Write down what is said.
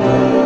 Father